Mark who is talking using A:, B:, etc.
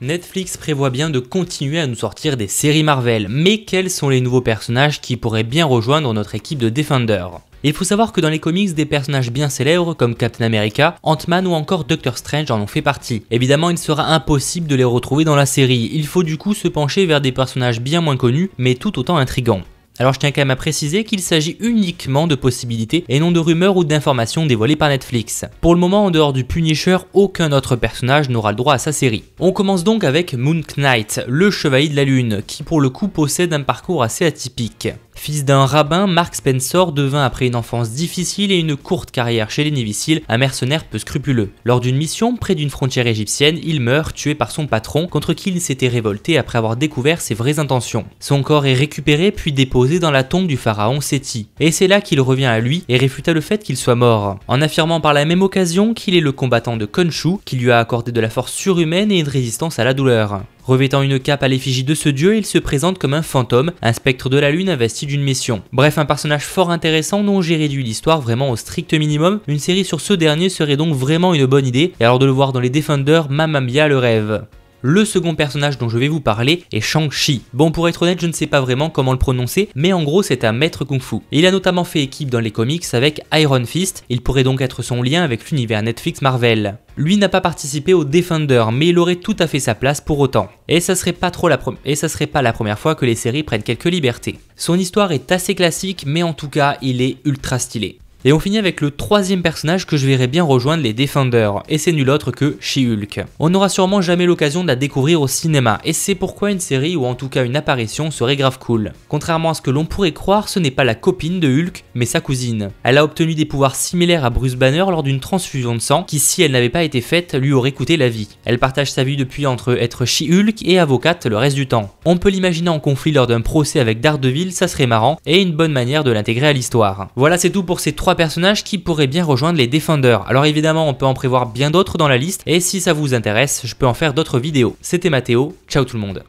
A: Netflix prévoit bien de continuer à nous sortir des séries Marvel, mais quels sont les nouveaux personnages qui pourraient bien rejoindre notre équipe de Defender? Il faut savoir que dans les comics, des personnages bien célèbres comme Captain America, Ant-Man ou encore Doctor Strange en ont fait partie. Évidemment, il sera impossible de les retrouver dans la série, il faut du coup se pencher vers des personnages bien moins connus, mais tout autant intrigants. Alors je tiens quand même à préciser qu'il s'agit uniquement de possibilités et non de rumeurs ou d'informations dévoilées par Netflix. Pour le moment, en dehors du Punisher, aucun autre personnage n'aura le droit à sa série. On commence donc avec Moon Knight, le chevalier de la lune, qui pour le coup possède un parcours assez atypique. Fils d'un rabbin, Mark Spencer devint après une enfance difficile et une courte carrière chez les Navy un mercenaire peu scrupuleux. Lors d'une mission près d'une frontière égyptienne, il meurt tué par son patron contre qui il s'était révolté après avoir découvert ses vraies intentions. Son corps est récupéré puis déposé dans la tombe du pharaon Seti. Et c'est là qu'il revient à lui et réfuta le fait qu'il soit mort, en affirmant par la même occasion qu'il est le combattant de Khonshu qui lui a accordé de la force surhumaine et une résistance à la douleur. Revêtant une cape à l'effigie de ce dieu, il se présente comme un fantôme, un spectre de la lune investi d'une mission. Bref, un personnage fort intéressant dont j'ai réduit l'histoire vraiment au strict minimum. Une série sur ce dernier serait donc vraiment une bonne idée, et alors de le voir dans les Defenders, Mamma Mia le rêve. Le second personnage dont je vais vous parler est Shang-Chi. Bon, pour être honnête, je ne sais pas vraiment comment le prononcer, mais en gros, c'est un maître kung-fu. Il a notamment fait équipe dans les comics avec Iron Fist, il pourrait donc être son lien avec l'univers Netflix Marvel. Lui n'a pas participé au Defender, mais il aurait tout à fait sa place pour autant. Et ça serait pas serait pas la première fois que les séries prennent quelques libertés. Son histoire est assez classique, mais en tout cas, il est ultra stylé. Et on finit avec le troisième personnage que je verrais bien rejoindre les Defenders, et c'est nul autre que She-Hulk. On n'aura sûrement jamais l'occasion de la découvrir au cinéma, et c'est pourquoi une série ou en tout cas une apparition serait grave cool. Contrairement à ce que l'on pourrait croire, ce n'est pas la copine de Hulk, mais sa cousine. Elle a obtenu des pouvoirs similaires à Bruce Banner lors d'une transfusion de sang qui, si elle n'avait pas été faite, lui aurait coûté la vie. Elle partage sa vie depuis entre être She-Hulk et avocate le reste du temps. On peut l'imaginer en conflit lors d'un procès avec Daredevil, ça serait marrant, et une bonne manière de l'intégrer à l'histoire. Voilà c'est tout pour ces trois personnages qui pourraient bien rejoindre les Defenders. Alors évidemment, on peut en prévoir bien d'autres dans la liste, et si ça vous intéresse, je peux en faire d'autres vidéos. C'était Mathéo, ciao tout le monde.